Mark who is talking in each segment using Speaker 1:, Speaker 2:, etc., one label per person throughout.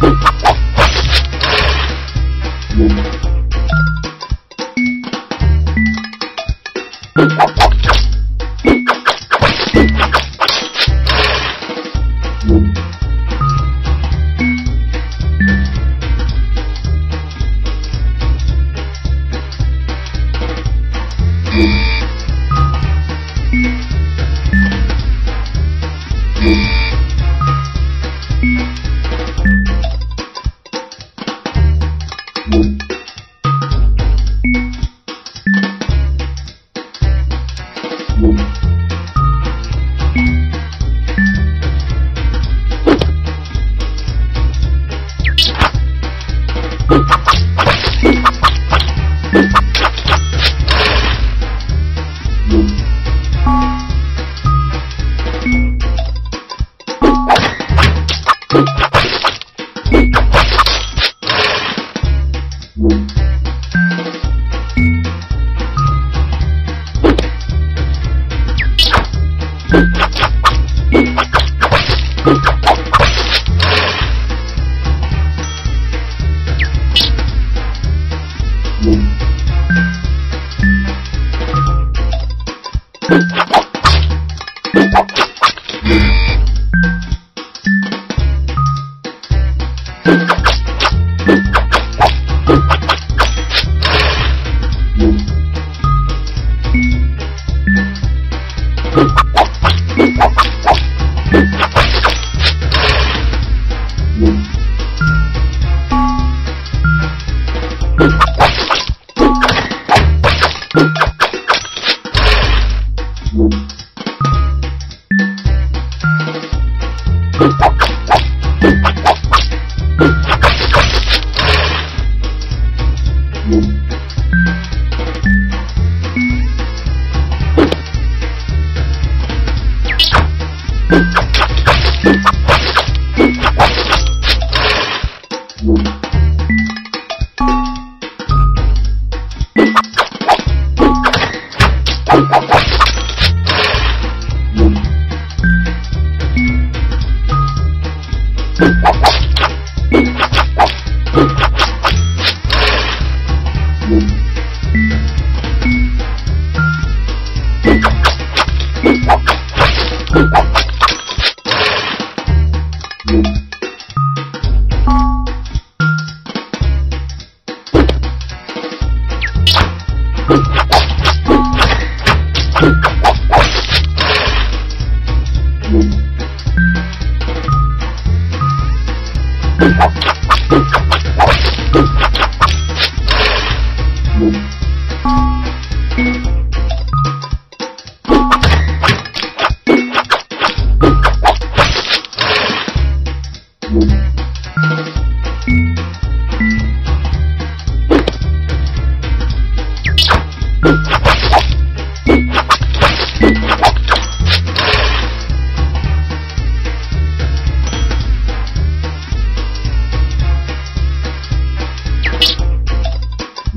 Speaker 1: Goodbye.
Speaker 2: Thank you. Thank you.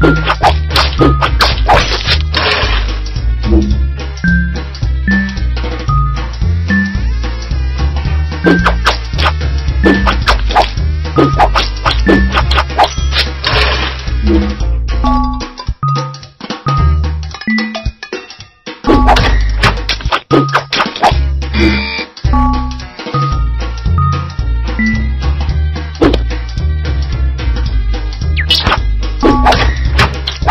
Speaker 1: Thank you.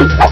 Speaker 1: Oh!